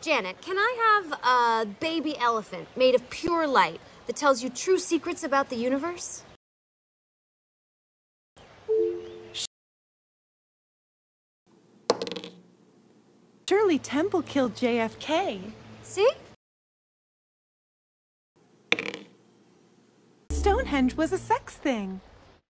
Janet, can I have a baby elephant made of pure light that tells you true secrets about the universe? Shirley Temple killed JFK. See? Stonehenge was a sex thing.